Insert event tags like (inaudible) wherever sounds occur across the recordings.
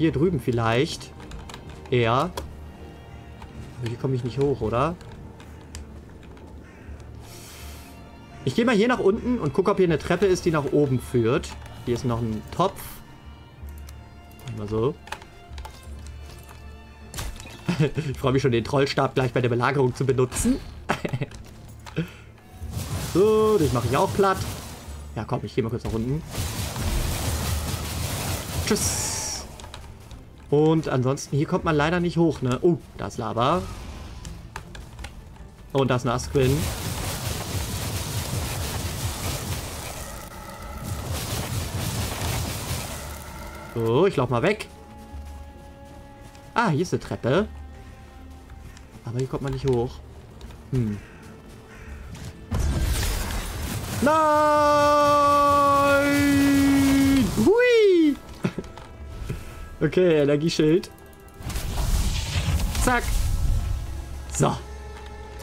Hier drüben vielleicht. Aber hier komme ich nicht hoch, oder? Ich gehe mal hier nach unten und gucke, ob hier eine Treppe ist, die nach oben führt. Hier ist noch ein Topf. Mal so. (laughs) ich freue mich schon, den Trollstab gleich bei der Belagerung zu benutzen. (laughs) so, dich mache ich auch platt. Ja, komm, ich gehe mal kurz nach unten. Tschüss. Und ansonsten, hier kommt man leider nicht hoch, ne? Oh, da ist Lava. Und da ist eine Asquin. So, ich lauf mal weg. Ah, hier ist eine Treppe. Aber hier kommt man nicht hoch. Hm. Nein! Okay, Energieschild. Zack. So.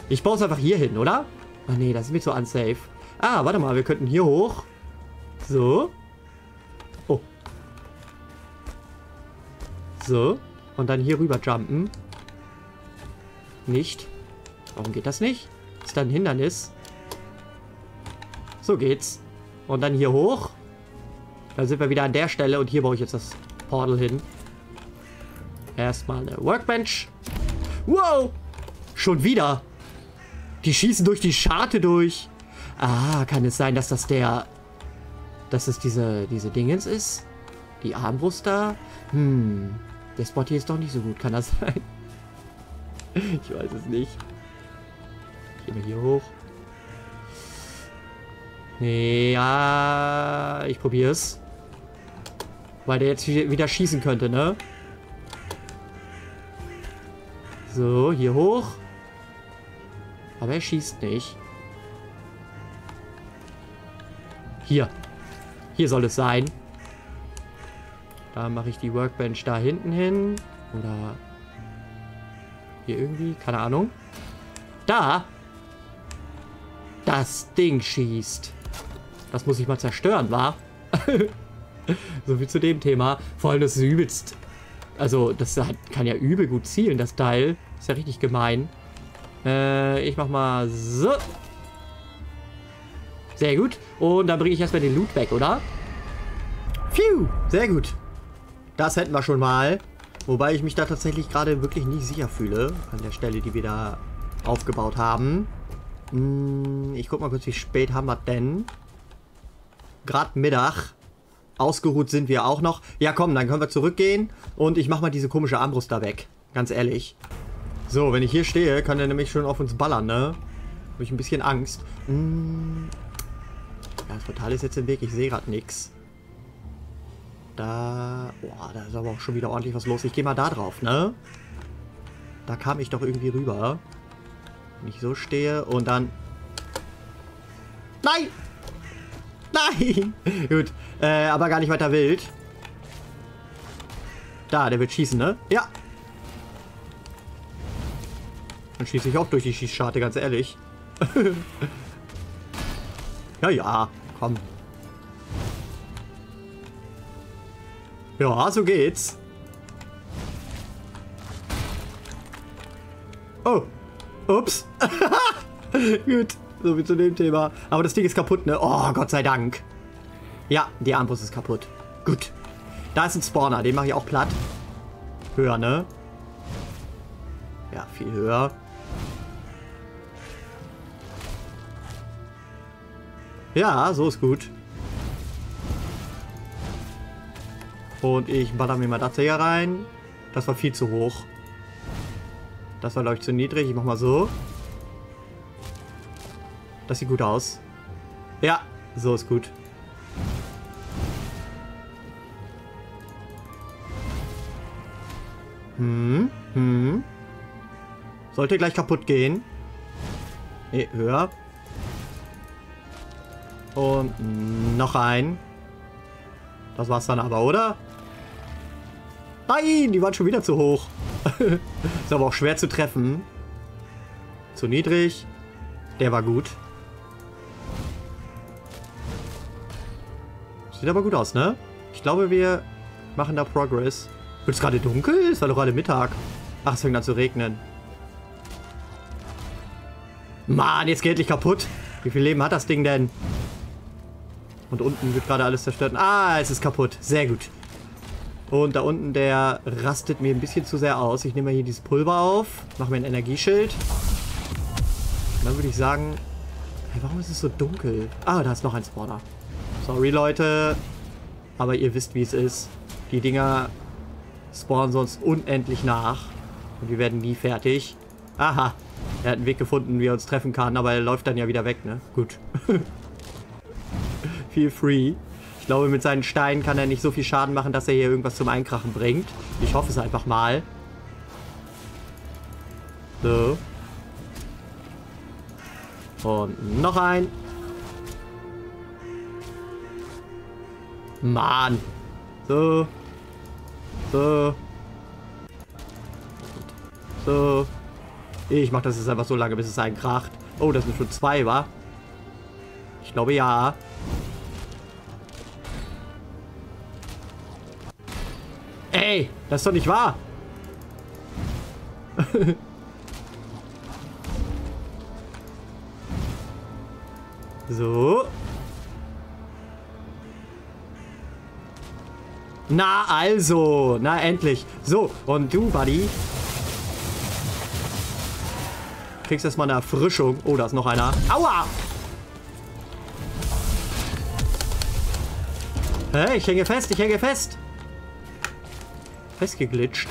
Ich baue es einfach hier hin, oder? Ah nee, das ist mir zu unsafe. Ah, warte mal, wir könnten hier hoch. So. Oh. So. Und dann hier rüber jumpen. Nicht. Warum geht das nicht? Ist da ein Hindernis? So geht's. Und dann hier hoch. Dann sind wir wieder an der Stelle und hier baue ich jetzt das Portal hin. Erstmal eine Workbench. Wow! Schon wieder. Die schießen durch die Scharte durch. Ah, kann es sein, dass das der... Dass es diese, diese Dingens ist? Die Armbrust da? Hm. Der Spot hier ist doch nicht so gut, kann das (laughs) sein? ich weiß es nicht. Gehen wir hier hoch. Nee, ja, ich probier's. Weil der jetzt wieder schießen könnte, ne? So, hier hoch. Aber er schießt nicht. Hier. Hier soll es sein. Da mache ich die Workbench da hinten hin. Oder hier irgendwie. Keine Ahnung. Da. Das Ding schießt. Das muss ich mal zerstören, wa? (laughs) so viel zu dem Thema. Vor allem das ist übelst. Also, das kann ja übel gut zielen, das Teil. Ist ja richtig gemein. Äh, ich mach mal so. Sehr gut. Und dann bringe ich erstmal den Loot weg, oder? Phew, sehr gut. Das hätten wir schon mal. Wobei ich mich da tatsächlich gerade wirklich nicht sicher fühle. An der Stelle, die wir da aufgebaut haben. Hm, ich guck mal kurz, wie spät haben wir denn? Gerade Mittag. Ausgeruht sind wir auch noch. Ja, komm, dann können wir zurückgehen. Und ich mach mal diese komische Armbrust da weg. Ganz ehrlich. So, wenn ich hier stehe, kann er nämlich schon auf uns ballern, ne? Habe ich ein bisschen Angst. Hm. Ja, das Portal ist jetzt im Weg. Ich sehe gerade nichts. Da... Boah, da ist aber auch schon wieder ordentlich was los. Ich gehe mal da drauf, ne? Da kam ich doch irgendwie rüber. Wenn ich so stehe und dann... Nein! Nein! Gut, äh, aber gar nicht weiter wild. Da, der wird schießen, ne? Ja, dann schieße ich auch durch die Schießscharte, ganz ehrlich. (laughs) ja, ja, komm. Ja, so geht's. Oh. Ups. (laughs) Gut. So wie zu dem Thema. Aber das Ding ist kaputt, ne? Oh, Gott sei Dank. Ja, die Armbrust ist kaputt. Gut. Da ist ein Spawner. Den mache ich auch platt. Höher, ne? Ja, viel höher. Ja, so ist gut. Und ich baller mir mal das hier rein. Das war viel zu hoch. Das war, glaube ich, zu niedrig. Ich mach mal so. Das sieht gut aus. Ja, so ist gut. Hm, hm. Sollte gleich kaputt gehen. Nee, höher. Und noch ein. Das war's dann aber, oder? Nein, die waren schon wieder zu hoch. (laughs) Ist aber auch schwer zu treffen. Zu niedrig. Der war gut. Sieht aber gut aus, ne? Ich glaube, wir machen da Progress. Wird es gerade dunkel? Es war doch gerade Mittag. Ach, es fängt an zu regnen. Mann, jetzt geht endlich kaputt. Wie viel Leben hat das Ding denn? Und unten wird gerade alles zerstört. Ah, es ist kaputt. Sehr gut. Und da unten, der rastet mir ein bisschen zu sehr aus. Ich nehme mal hier dieses Pulver auf. Mache mir ein Energieschild. Und dann würde ich sagen... Hey, warum ist es so dunkel? Ah, da ist noch ein Spawner. Sorry, Leute. Aber ihr wisst, wie es ist. Die Dinger spawnen sonst unendlich nach. Und wir werden nie fertig. Aha. Er hat einen Weg gefunden, wie er uns treffen kann, aber er läuft dann ja wieder weg, ne? Gut. (laughs) Feel free. Ich glaube, mit seinen Steinen kann er nicht so viel Schaden machen, dass er hier irgendwas zum Einkrachen bringt. Ich hoffe es einfach mal. So. Und noch ein. Mann. So. So. So. Ich mach das jetzt einfach so lange, bis es einkracht. Oh, das sind schon zwei, wa? Ich glaube, ja. Ey, das ist doch nicht wahr. (laughs) so. Na also, na endlich. So, und du, Buddy, Kriegst erstmal eine Erfrischung. Oh, da ist noch einer. Aua! Hä? Ich hänge fest, ich hänge fest. Festgeglitscht.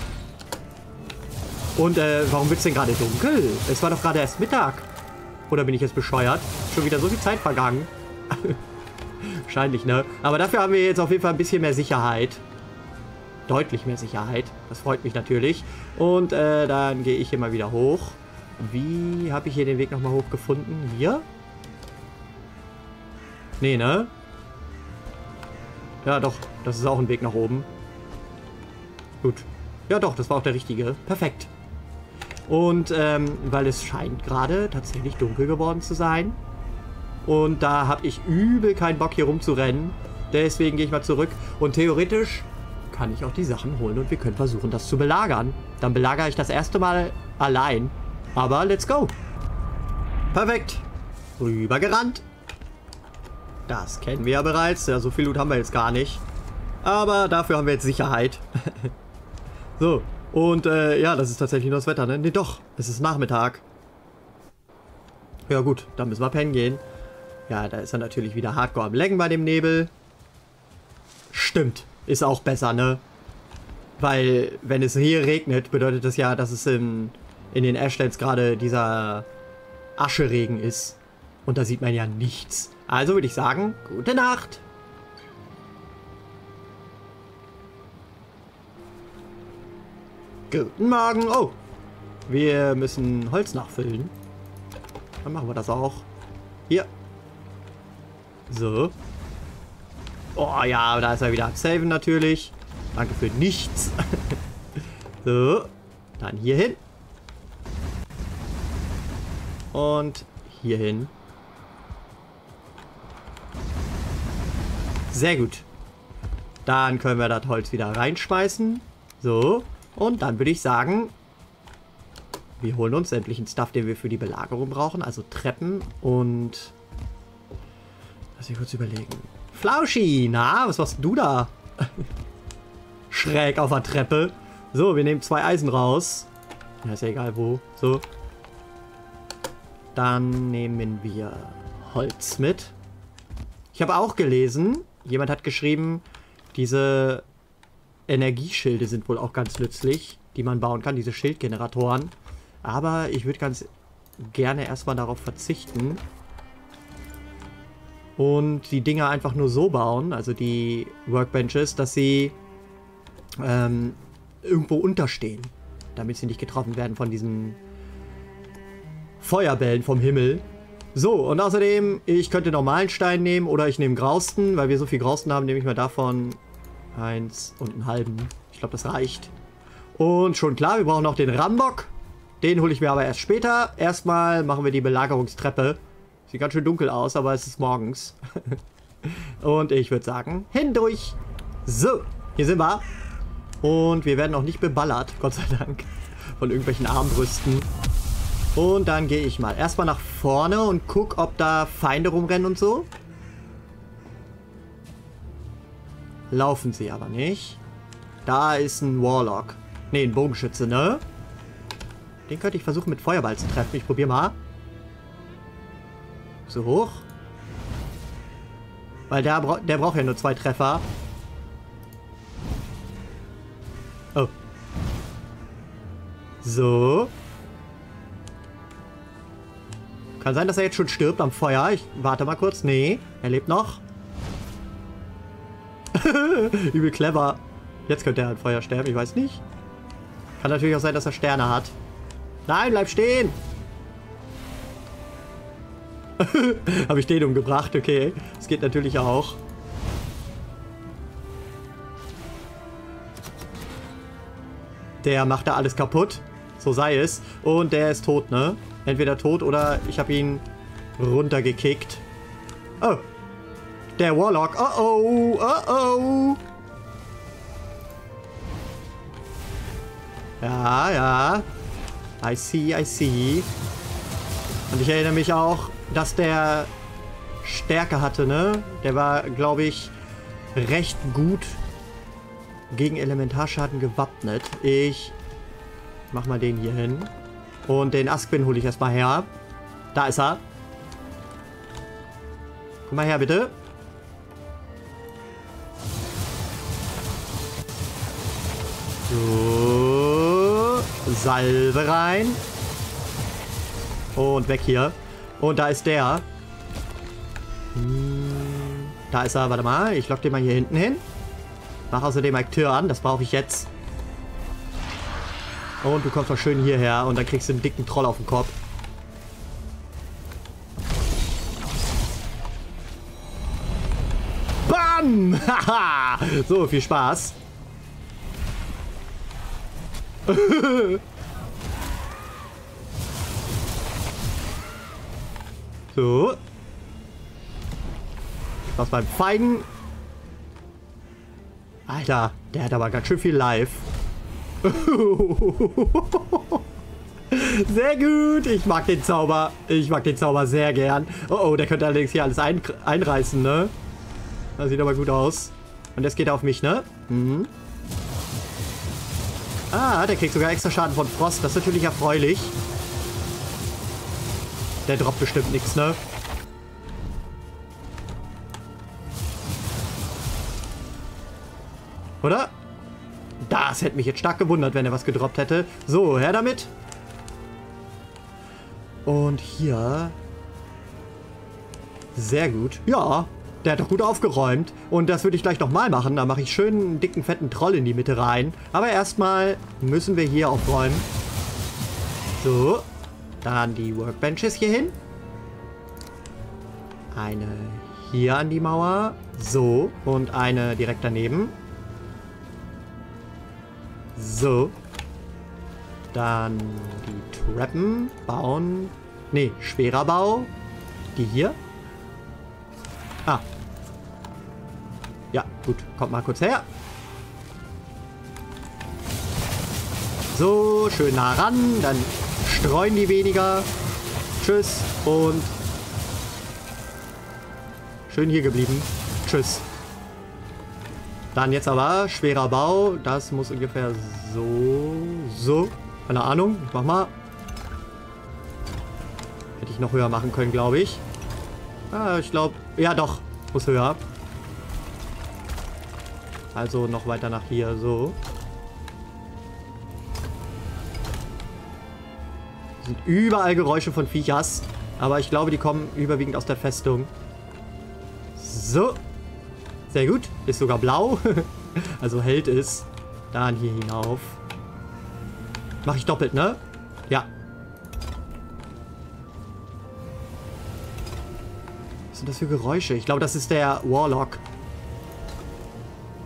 Und äh, warum wird es denn gerade dunkel? Es war doch gerade erst Mittag. Oder bin ich jetzt bescheuert? Schon wieder so viel Zeit vergangen. (laughs) Wahrscheinlich, ne? Aber dafür haben wir jetzt auf jeden Fall ein bisschen mehr Sicherheit. Deutlich mehr Sicherheit. Das freut mich natürlich. Und äh, dann gehe ich hier mal wieder hoch. Wie habe ich hier den Weg nochmal hoch gefunden? Hier? Nee, ne? Ja, doch. Das ist auch ein Weg nach oben. Gut. Ja, doch. Das war auch der richtige. Perfekt. Und ähm, weil es scheint gerade tatsächlich dunkel geworden zu sein. Und da habe ich übel keinen Bock hier rumzurennen. Deswegen gehe ich mal zurück. Und theoretisch kann ich auch die Sachen holen und wir können versuchen, das zu belagern. Dann belagere ich das erste Mal allein. Aber let's go. Perfekt. Rübergerannt. Das kennen wir ja bereits. Ja, so viel Loot haben wir jetzt gar nicht. Aber dafür haben wir jetzt Sicherheit. (laughs) so. Und äh, ja, das ist tatsächlich nur das Wetter, ne? Ne, doch. Es ist Nachmittag. Ja gut, dann müssen wir pennen gehen. Ja, da ist er natürlich wieder hardcore am Lecken bei dem Nebel. Stimmt. Ist auch besser, ne? Weil, wenn es hier regnet, bedeutet das ja, dass es im in den Ashlands gerade dieser Ascheregen ist. Und da sieht man ja nichts. Also würde ich sagen, gute Nacht. Guten Morgen. Oh, wir müssen Holz nachfüllen. Dann machen wir das auch. Hier. So. Oh ja, da ist er wieder Saven natürlich. Danke für nichts. (laughs) so. Dann hier hin. Und hier hin. Sehr gut. Dann können wir das Holz wieder reinschmeißen. So. Und dann würde ich sagen, wir holen uns sämtlichen Stuff, den wir für die Belagerung brauchen. Also Treppen und... Lass mich kurz überlegen. Flauschi, na, was machst du da? (laughs) Schräg auf der Treppe. So, wir nehmen zwei Eisen raus. Ja, ist ja egal wo. So. Dann nehmen wir Holz mit. Ich habe auch gelesen, jemand hat geschrieben, diese Energieschilde sind wohl auch ganz nützlich, die man bauen kann, diese Schildgeneratoren. Aber ich würde ganz gerne erstmal darauf verzichten. Und die Dinger einfach nur so bauen, also die Workbenches, dass sie ähm, irgendwo unterstehen. Damit sie nicht getroffen werden von diesen Feuerbällen vom Himmel. So, und außerdem, ich könnte normalen Stein nehmen oder ich nehme Grausten. Weil wir so viel Grausten haben, nehme ich mal davon eins und einen halben. Ich glaube, das reicht. Und schon klar, wir brauchen noch den Rambock. Den hole ich mir aber erst später. Erstmal machen wir die Belagerungstreppe. Sieht ganz schön dunkel aus, aber es ist morgens. (laughs) und ich würde sagen, hindurch. So, hier sind wir. Und wir werden auch nicht beballert, Gott sei Dank, von irgendwelchen Armbrüsten. Und dann gehe ich mal erstmal nach vorne und guck, ob da Feinde rumrennen und so. Laufen sie aber nicht. Da ist ein Warlock. Ne, ein Bogenschütze, ne? Den könnte ich versuchen mit Feuerball zu treffen. Ich probiere mal. So hoch. Weil der, bra der braucht ja nur zwei Treffer. Oh. So. Kann sein, dass er jetzt schon stirbt am Feuer. Ich warte mal kurz. Nee, er lebt noch. (laughs) Übel clever. Jetzt könnte er an Feuer sterben, ich weiß nicht. Kann natürlich auch sein, dass er Sterne hat. Nein, bleib stehen! (laughs) Habe ich den umgebracht, okay. Das geht natürlich auch. Der macht da alles kaputt. So sei es. Und der ist tot, ne? Entweder tot oder ich habe ihn runtergekickt. Oh. Der Warlock. Oh oh. Oh oh. Ja, ja. I see, I see. Und ich erinnere mich auch, dass der Stärke hatte, ne? Der war, glaube ich, recht gut gegen Elementarschaden gewappnet. Ich mach mal den hier hin. Und den Askwin hole ich erstmal her. Da ist er. Komm mal her, bitte. So. Salve rein. Und weg hier. Und da ist der. Hm, da ist er. Warte mal. Ich lock den mal hier hinten hin. Mach außerdem Akteur an. Das brauche ich jetzt. Und du kommst mal schön hierher. Und dann kriegst du einen dicken Troll auf den Kopf. Bam! Haha! (laughs) so, viel Spaß. (laughs) so. Was beim Feigen. Alter, der hat aber ganz schön viel Live. (laughs) Sehr gut. Ich mag den Zauber. Ich mag den Zauber sehr gern. Oh, oh, der könnte allerdings hier alles ein einreißen, ne? Das sieht aber gut aus. Und das geht auf mich, ne? Mhm. Ah, der kriegt sogar extra Schaden von Frost. Das ist natürlich erfreulich. Der droppt bestimmt nichts, ne? Oder? Das hätte mich jetzt stark gewundert, wenn er was gedroppt hätte. So, her damit. Und hier... Sehr gut. Ja, der hat doch gut aufgeräumt. Und das würde ich gleich nochmal machen. Da mache ich schön einen dicken, fetten Troll in die Mitte rein. Aber erstmal müssen wir hier aufräumen. So. Dann die Workbenches hier hin. Eine hier an die Mauer. So. Und eine direkt daneben. So. Dann die Treppen bauen. Ne, schwerer Bau. Die hier. Ah. Ja, gut. Kommt mal kurz her. So, schön nah ran. Dann streuen die weniger. Tschüss und schön hier geblieben. Tschüss. Dann jetzt aber schwerer Bau. Das muss ungefähr so, so. Keine Ahnung. Ich mach mal. Hätte ich noch höher machen können, glaube ich. Ah, ich glaube, ja doch, muss höher. Also noch weiter nach hier, so. Sind überall Geräusche von Viechers. Aber ich glaube, die kommen überwiegend aus der Festung. So. Sehr gut. Ist sogar blau. (laughs) also hält es. Dann hier hinauf. Mache ich doppelt, ne? Ja. Was sind das für Geräusche? Ich glaube, das ist der Warlock.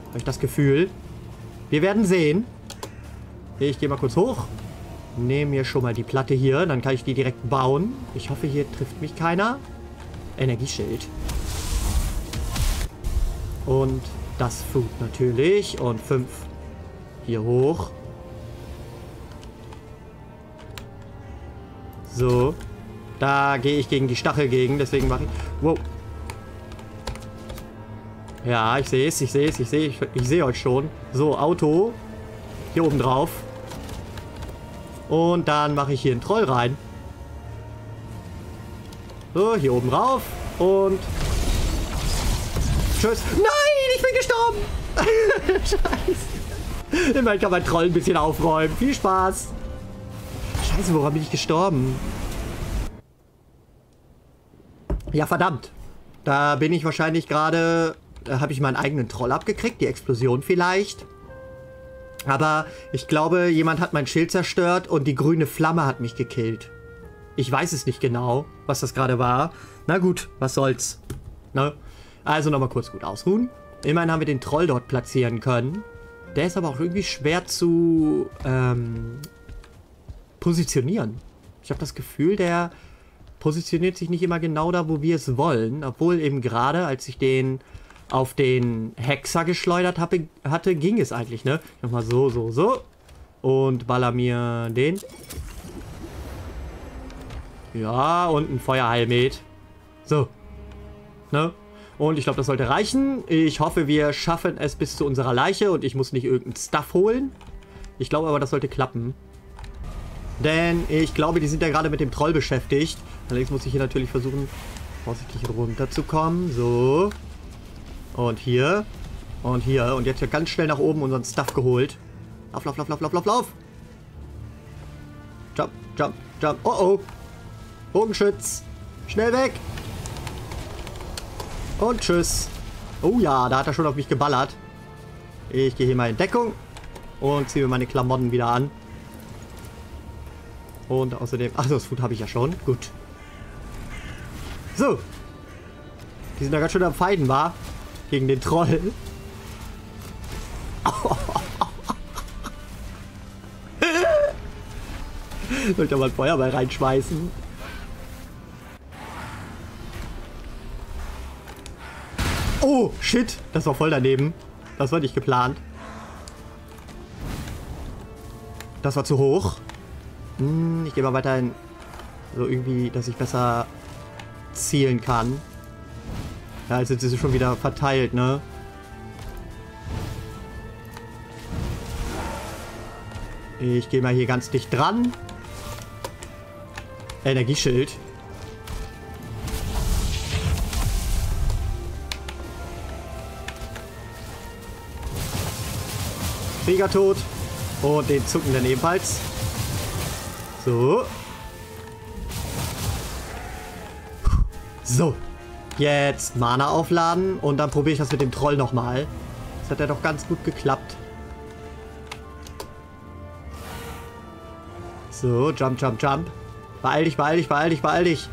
Habe ich das Gefühl. Wir werden sehen. Ich gehe mal kurz hoch. Nehme mir schon mal die Platte hier. Dann kann ich die direkt bauen. Ich hoffe, hier trifft mich keiner. Energieschild. Und das Food natürlich. Und fünf Hier hoch. So. Da gehe ich gegen die Stachel gegen, deswegen mache ich... Wow. Ja, ich sehe es, ich sehe es, ich sehe ich, ich sehe euch schon. So, Auto. Hier oben drauf. Und dann mache ich hier einen Troll rein. So, hier oben rauf. Und... Tschüss. Nein, ich bin gestorben. Scheiße. (laughs) Immerhin kann mein Troll ein bisschen aufräumen. Viel Spaß. Scheiße, woran bin ich gestorben? Ja, verdammt. Da bin ich wahrscheinlich gerade... Da habe ich meinen eigenen Troll abgekriegt. Die Explosion vielleicht. Aber ich glaube, jemand hat mein Schild zerstört und die grüne Flamme hat mich gekillt. Ich weiß es nicht genau, was das gerade war. Na gut, was soll's. Ne? Also nochmal kurz gut ausruhen. Immerhin haben wir den Troll dort platzieren können. Der ist aber auch irgendwie schwer zu ähm, positionieren. Ich habe das Gefühl, der positioniert sich nicht immer genau da, wo wir es wollen. Obwohl eben gerade, als ich den auf den Hexer geschleudert habe, hatte, ging es eigentlich, ne? Nochmal so, so, so. Und baller mir den. Ja, und ein Feuerheilmet. So. Ne? Und ich glaube, das sollte reichen. Ich hoffe, wir schaffen es bis zu unserer Leiche und ich muss nicht irgendeinen Stuff holen. Ich glaube aber, das sollte klappen. Denn ich glaube, die sind ja gerade mit dem Troll beschäftigt. Allerdings muss ich hier natürlich versuchen, vorsichtig runterzukommen. So. Und hier. Und hier. Und jetzt hier ganz schnell nach oben unseren Stuff geholt. Lauf, lauf, lauf, lauf, lauf, lauf, lauf. Jump, jump, jump. Oh, oh. Bogenschütz. Schnell weg. Und tschüss. Oh ja, da hat er schon auf mich geballert. Ich gehe hier mal in Deckung. Und ziehe mir meine Klamotten wieder an. Und außerdem... Ach, das Food habe ich ja schon. Gut. So. Die sind da ganz schön am Feiden, war? Gegen den Troll. Soll ich da mal ein Feuerball reinschmeißen? Oh, shit. Das war voll daneben. Das war nicht geplant. Das war zu hoch. Hm, ich gehe mal weiterhin so irgendwie, dass ich besser zielen kann. Ja, jetzt sind sie schon wieder verteilt, ne? Ich gehe mal hier ganz dicht dran. Energieschild. Krieger tot. Und den zucken dann ebenfalls. So. So. Jetzt Mana aufladen und dann probiere ich das mit dem Troll nochmal. Das hat ja doch ganz gut geklappt. So, jump, jump, jump. Beeil dich, beeil dich, beeil dich, beeil dich.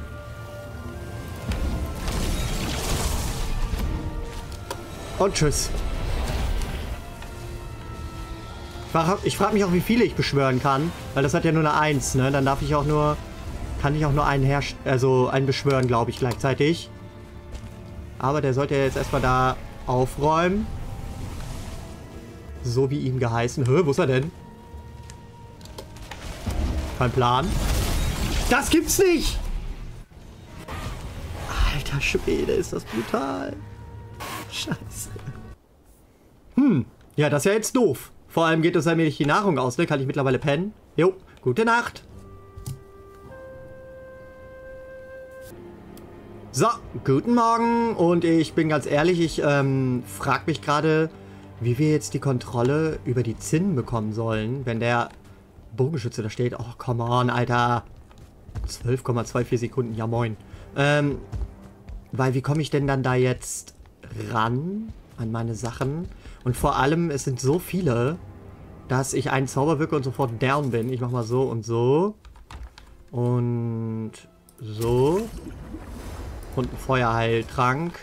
Und tschüss. Ich frage mich auch, wie viele ich beschwören kann. Weil das hat ja nur eine Eins, ne? Dann darf ich auch nur... Kann ich auch nur einen herrsch... Also einen beschwören, glaube ich, gleichzeitig. Aber der sollte jetzt erstmal da aufräumen. So wie ihm geheißen. Hö, wo ist er denn? Kein Plan. Das gibt's nicht! Alter Schwede, ist das brutal. Scheiße. Hm, ja, das ist ja jetzt doof. Vor allem geht uns allmählich die Nahrung aus, ne? Kann ich mittlerweile pennen? Jo, gute Nacht. So, guten Morgen und ich bin ganz ehrlich, ich ähm, frage mich gerade, wie wir jetzt die Kontrolle über die Zinnen bekommen sollen, wenn der Bogenschütze da steht. Oh, come on, Alter. 12,24 Sekunden, ja moin. Ähm, weil wie komme ich denn dann da jetzt ran an meine Sachen? Und vor allem, es sind so viele, dass ich einen Zauber wirke und sofort down bin. Ich mach mal so und so. Und so. Und ein Feuerheiltrank.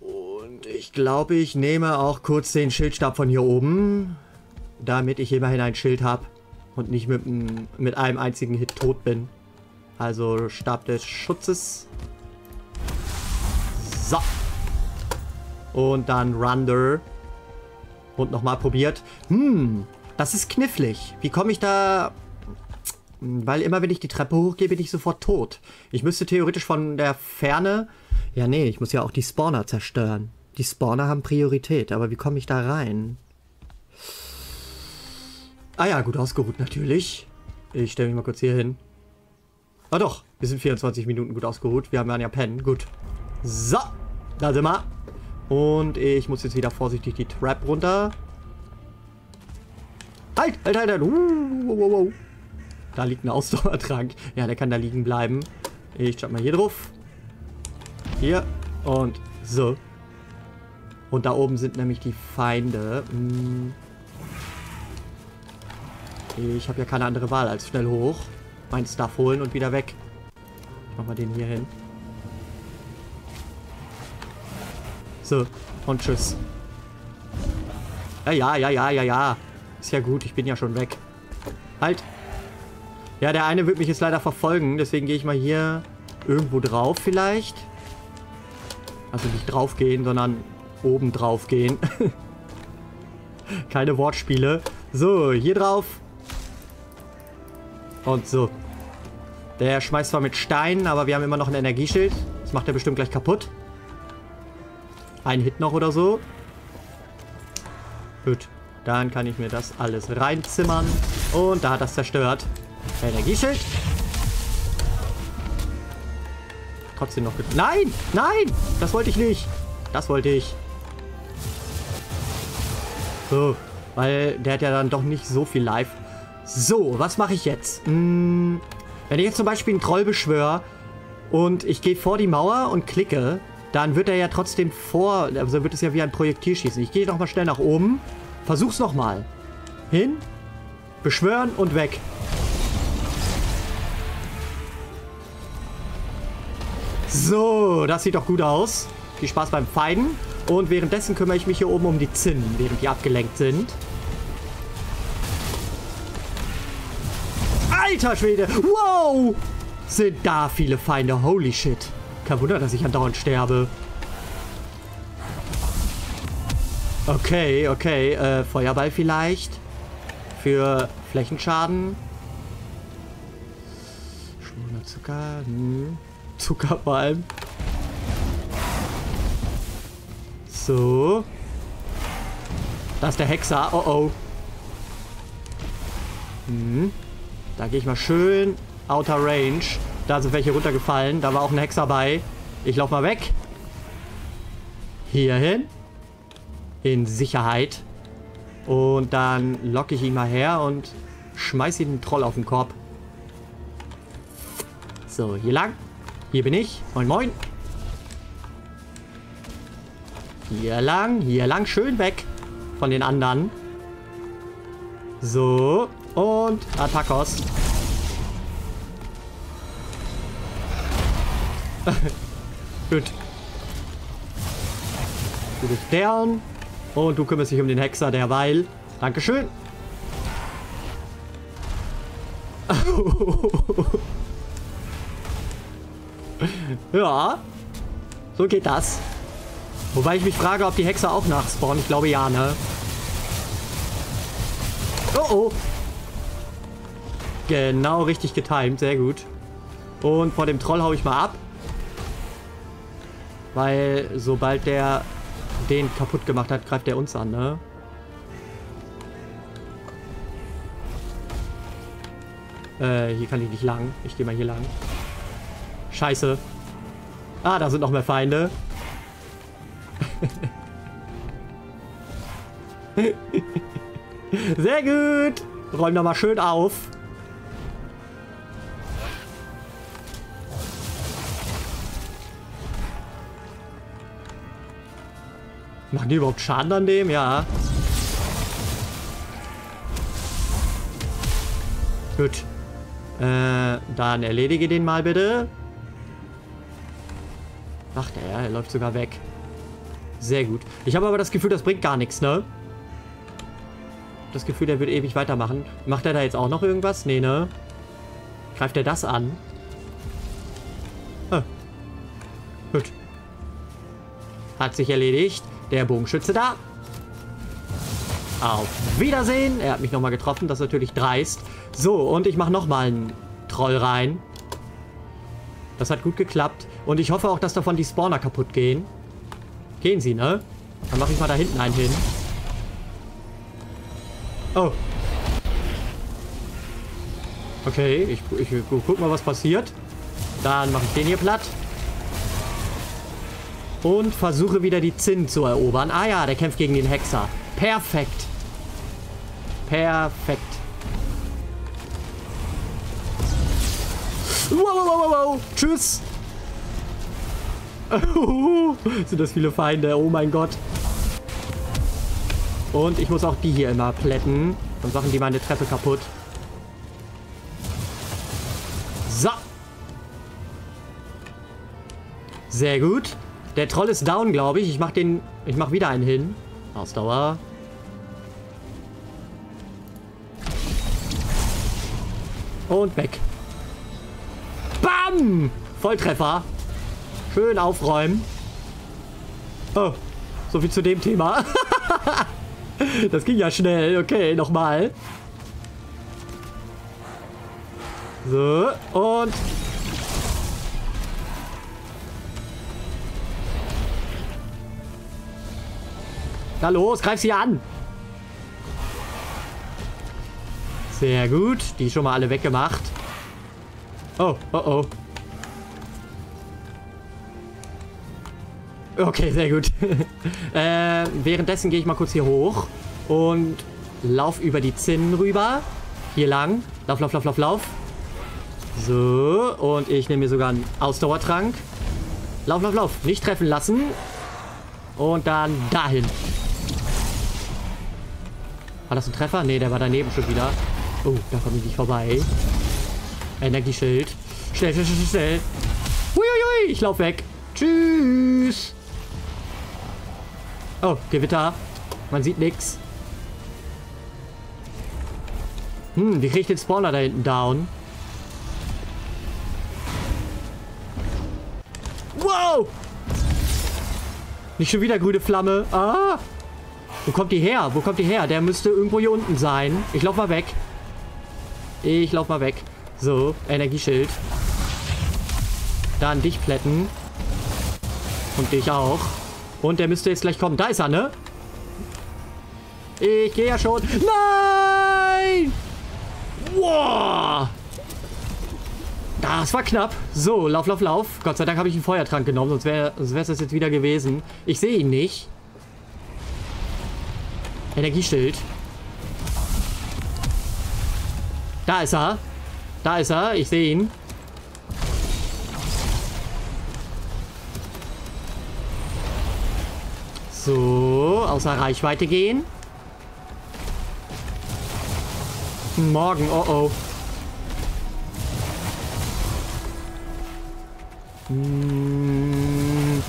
Und ich glaube, ich nehme auch kurz den Schildstab von hier oben. Damit ich immerhin ein Schild habe. Und nicht mit, mit einem einzigen Hit tot bin. Also Stab des Schutzes. So. Und dann Runder. Und nochmal probiert. Hm, das ist knifflig. Wie komme ich da... Weil immer, wenn ich die Treppe hochgehe, bin ich sofort tot. Ich müsste theoretisch von der Ferne... Ja, nee, ich muss ja auch die Spawner zerstören. Die Spawner haben Priorität, aber wie komme ich da rein? Ah ja, gut ausgeruht natürlich. Ich stelle mich mal kurz hier hin. Ah doch, wir sind 24 Minuten gut ausgeruht. Wir haben ja pennen. Gut. So, da sind wir. Und ich muss jetzt wieder vorsichtig die Trap runter. Halt, halt, halt, halt. Uh, wow, wow. Da liegt ein Ausdauertrank. Ja, der kann da liegen bleiben. Ich jump mal hier drauf. Hier und so. Und da oben sind nämlich die Feinde. Hm. Ich habe ja keine andere Wahl als schnell hoch. Mein Stuff holen und wieder weg. Ich mach mal den hier hin. So, und tschüss. Ja, ja, ja, ja, ja, ja. Ist ja gut, ich bin ja schon weg. Halt. Ja, der eine wird mich jetzt leider verfolgen. Deswegen gehe ich mal hier irgendwo drauf vielleicht. Also nicht drauf gehen, sondern oben drauf gehen. (laughs) Keine Wortspiele. So, hier drauf. Und so. Der schmeißt zwar mit Steinen, aber wir haben immer noch ein Energieschild. Das macht er bestimmt gleich kaputt. Ein Hit noch oder so. Gut. Dann kann ich mir das alles reinzimmern. Und da hat das zerstört. Energieschild. Trotzdem noch... Nein! Nein! Das wollte ich nicht. Das wollte ich. So. Weil der hat ja dann doch nicht so viel Life. So, was mache ich jetzt? Hm, wenn ich jetzt zum Beispiel einen Troll beschwöre und ich gehe vor die Mauer und klicke, dann wird er ja trotzdem vor, also wird es ja wie ein Projektil schießen. Ich gehe nochmal schnell nach oben, versuch's nochmal. Hin, beschwören und weg. So, das sieht doch gut aus. Viel Spaß beim Feiden. Und währenddessen kümmere ich mich hier oben um die Zinnen, während die abgelenkt sind. Alter Schwede! Wow! Sind da viele Feinde. Holy shit. Kein Wunder, dass ich andauernd sterbe. Okay, okay. Äh, Feuerball vielleicht. Für Flächenschaden. Schwuler Zucker. Hm. Zucker vor allem. So. Da ist der Hexer. Oh oh. Hm. Da gehe ich mal schön outer range. Da sind welche runtergefallen. Da war auch ein Hexer bei. Ich laufe mal weg. Hier hin. In Sicherheit. Und dann locke ich ihn mal her und schmeiße ihn den Troll auf den Korb. So, hier lang. Hier bin ich. Moin, moin. Hier lang, hier lang. Schön weg von den anderen. So. Und Attackos. (laughs) Gut. Du bist down. Und du kümmerst dich um den Hexer derweil. Dankeschön. (laughs) ja. So geht das. Wobei ich mich frage, ob die Hexer auch nachspawnen. Ich glaube ja, ne? Oh oh. Genau richtig getimt. Sehr gut. Und vor dem Troll hau ich mal ab. Weil sobald der den kaputt gemacht hat, greift er uns an, ne? Äh, hier kann ich nicht lang. Ich gehe mal hier lang. Scheiße. Ah, da sind noch mehr Feinde. (laughs) Sehr gut. Räum da mal schön auf. Machen die überhaupt Schaden an dem? Ja. Gut. Äh, dann erledige den mal bitte. Ach, der, er läuft sogar weg. Sehr gut. Ich habe aber das Gefühl, das bringt gar nichts, ne? Das Gefühl, der wird ewig weitermachen. Macht er da jetzt auch noch irgendwas? Nee, ne? Greift er das an? Ah. Gut. Hat sich erledigt. Der Bogenschütze da. Auf Wiedersehen. Er hat mich nochmal getroffen. Das ist natürlich dreist. So, und ich mache nochmal einen Troll rein. Das hat gut geklappt. Und ich hoffe auch, dass davon die Spawner kaputt gehen. Gehen sie, ne? Dann mache ich mal da hinten einen hin. Oh. Okay, ich, ich, guck mal, was passiert. Dann mache ich den hier platt. Und versuche wieder die Zinn zu erobern. Ah ja, der kämpft gegen den Hexer. Perfekt. Perfekt. Wow, wow, wow, wow. Tschüss. (laughs) Sind das viele Feinde. Oh mein Gott. Und ich muss auch die hier immer plätten. Sonst machen die meine Treppe kaputt. So. Sehr gut. Der Troll ist down, glaube ich. Ich mache den... Ich mache wieder einen hin. Ausdauer. Und weg. Bam! Volltreffer. Schön aufräumen. Oh, so viel zu dem Thema. (laughs) das ging ja schnell. Okay, nochmal. So, und... Na los, greif sie an. Sehr gut. Die schon mal alle weggemacht. Oh, oh, oh. Okay, sehr gut. (laughs) äh, währenddessen gehe ich mal kurz hier hoch und lauf über die Zinnen rüber. Hier lang. Lauf, lauf, lauf, lauf, lauf. So, und ich nehme mir sogar einen Ausdauertrank. Lauf, lauf, lauf. Nicht treffen lassen. Und dann dahin. War das ein Treffer? Ne, der war daneben schon wieder. Oh, da komme ich nicht vorbei. Energieschild. Schnell, schnell, schnell, schnell. Huiuiui, ich lauf weg. Tschüss. Oh, Gewitter. Man sieht nichts. Hm, wie kriege ich den Spawner da hinten down? Wow! Nicht schon wieder grüne Flamme. Ah! Wo kommt die her? Wo kommt die her? Der müsste irgendwo hier unten sein. Ich lauf mal weg. Ich lauf mal weg. So, Energieschild. Dann dich plätten. Und dich auch. Und der müsste jetzt gleich kommen. Da ist er, ne? Ich gehe ja schon. Nein! Wow! Das war knapp. So, lauf, lauf, lauf. Gott sei Dank habe ich einen Feuertrank genommen, sonst wäre es das jetzt wieder gewesen. Ich sehe ihn nicht. Energieschild. Da ist er. Da ist er. Ich sehe ihn. So, außer Reichweite gehen. Morgen, oh oh. Hm.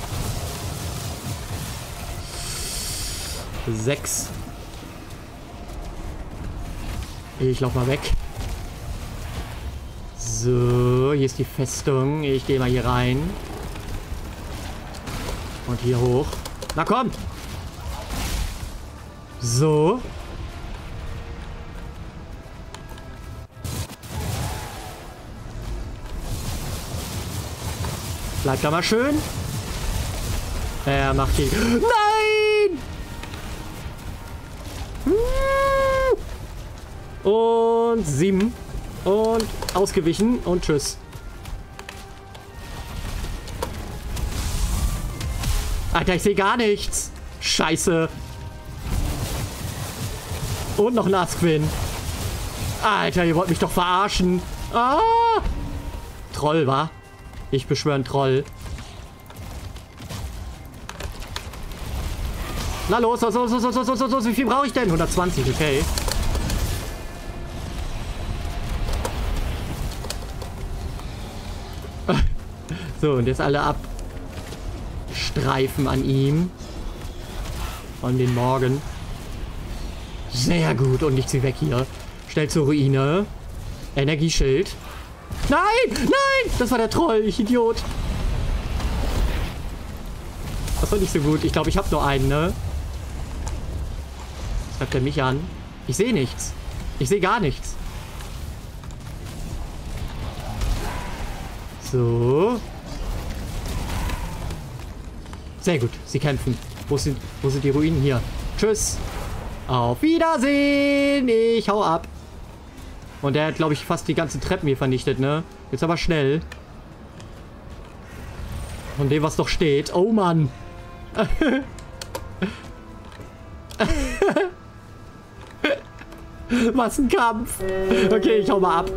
Sechs. Ich lauf mal weg. So, hier ist die Festung. Ich gehe mal hier rein. Und hier hoch. Na komm! So. Bleibt da mal schön. Er macht die... Nein! Und sieben. Und ausgewichen und tschüss. Alter, ich sehe gar nichts. Scheiße. Und noch ein Asquin. Alter, ihr wollt mich doch verarschen. Ah! Troll, wa? Ich beschwöre einen Troll. Na los, los, los, los, los, los, los, los. Wie viel brauche ich denn? 120, okay. (laughs) So, und jetzt alle ab. Streifen an ihm. Von den Morgen. Sehr gut. Und ich zieh weg hier. Schnell zur Ruine. Energieschild. Nein! Nein! Das war der Troll, ich Idiot. Das war nicht so gut. Ich glaube, ich habe nur einen, ne? Greift er mich an? Ich sehe nichts. Ich sehe gar nichts. So. Sehr gut, sie kämpfen. Wo sind, wo sind die Ruinen hier? Tschüss. Auf Wiedersehen. Ich hau ab. Und der hat, glaube ich, fast die ganzen Treppen hier vernichtet, ne? Jetzt aber schnell. Von dem, was doch steht. Oh, Mann. (laughs) was ein Kampf. Okay, ich hau mal ab.